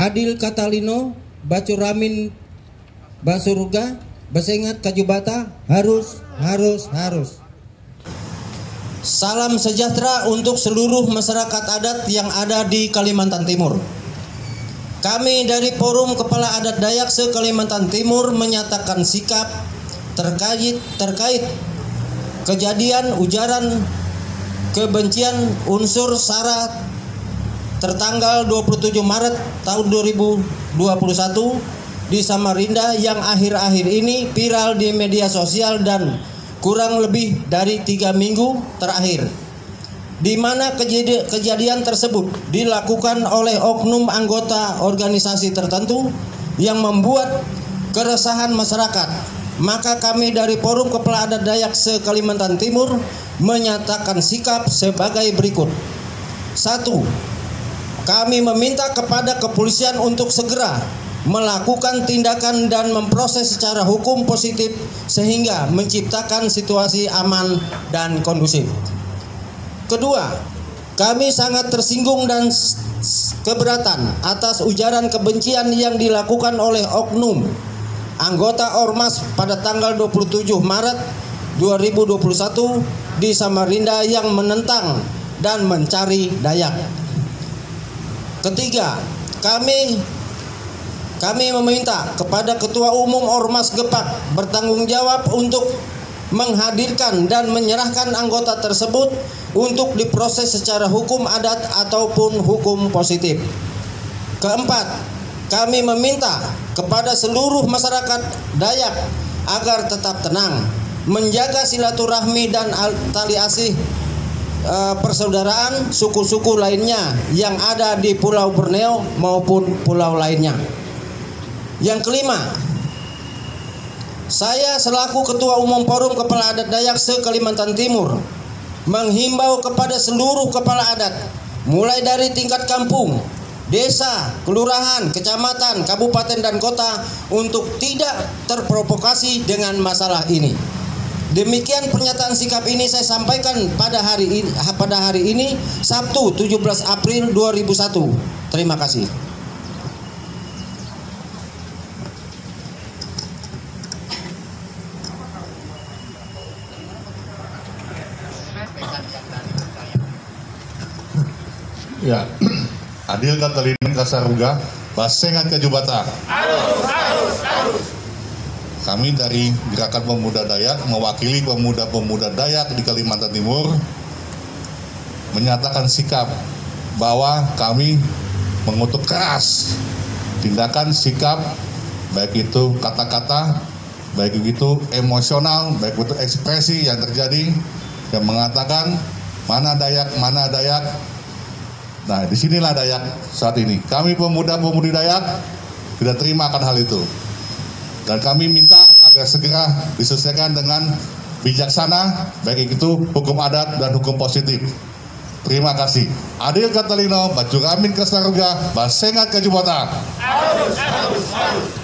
Adil Katalino, Bacuramin Basurga, Besengat Kajubata harus, harus, harus. Salam sejahtera untuk seluruh masyarakat adat yang ada di Kalimantan Timur. Kami dari Forum Kepala Adat Dayak se-Kalimantan Timur menyatakan sikap terkait terkait kejadian ujaran kebencian unsur sara tertanggal 27 Maret tahun 2021 di Samarinda yang akhir-akhir ini viral di media sosial dan kurang lebih dari tiga minggu terakhir di mana kejadian, tersebut dilakukan oleh oknum anggota organisasi tertentu yang membuat keresahan masyarakat. Maka kami dari Forum Kepala Adat Dayak se-Kalimantan Timur menyatakan sikap sebagai berikut. Satu, kami meminta kepada kepolisian untuk segera melakukan tindakan dan memproses secara hukum positif sehingga menciptakan situasi aman dan kondusif. Kedua, kami sangat tersinggung dan keberatan atas ujaran kebencian yang dilakukan oleh oknum anggota Ormas pada tanggal 27 Maret 2021 di Samarinda yang menentang dan mencari Dayak. Ketiga, kami kami meminta kepada Ketua Umum Ormas Gepak bertanggung jawab untuk menghadirkan dan menyerahkan anggota tersebut untuk diproses secara hukum adat ataupun hukum positif. Keempat, kami meminta kepada seluruh masyarakat Dayak agar tetap tenang, menjaga silaturahmi dan tali asih e, persaudaraan suku-suku lainnya yang ada di Pulau Borneo maupun pulau lainnya. Yang kelima, saya selaku Ketua Umum Forum Kepala Adat Dayak se-Kalimantan Timur menghimbau kepada seluruh kepala adat mulai dari tingkat kampung, desa, kelurahan, kecamatan, kabupaten dan kota untuk tidak terprovokasi dengan masalah ini. Demikian pernyataan sikap ini saya sampaikan pada hari ini, pada hari ini Sabtu 17 April 2001. Terima kasih. Ya, Adil Katalin Kasaruga, Basengat Kajubata. Harus, harus, harus. Kami dari Gerakan Pemuda Dayak mewakili pemuda-pemuda Dayak di Kalimantan Timur menyatakan sikap bahwa kami mengutuk keras tindakan sikap baik itu kata-kata baik itu emosional baik itu ekspresi yang terjadi yang mengatakan mana Dayak mana Dayak Nah, di sinilah Dayak saat ini. Kami pemuda-pemudi Dayak tidak terima akan hal itu. Dan kami minta agar segera diselesaikan dengan bijaksana, baik itu hukum adat dan hukum positif. Terima kasih. Adil Katalino, Baju Amin Kesaruga, Basengat Kajubota. Harus, harus, harus.